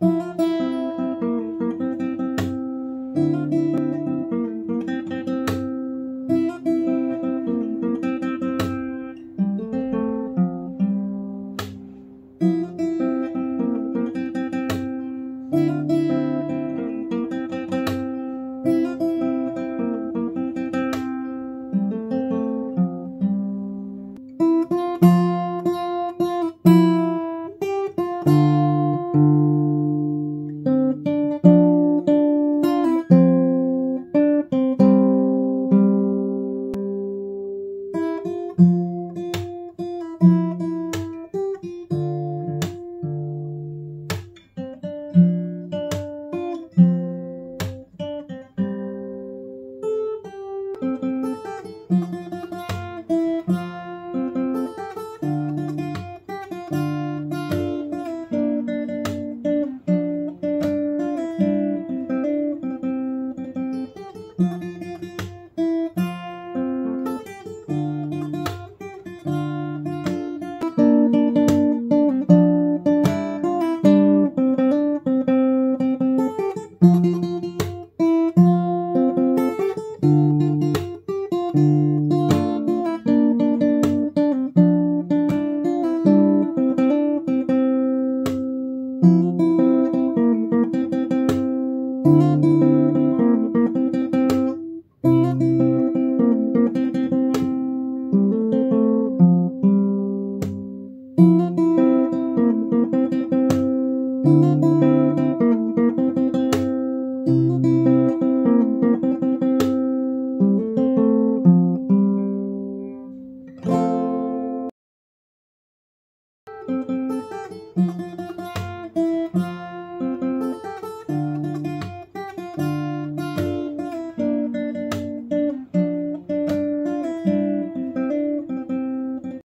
Música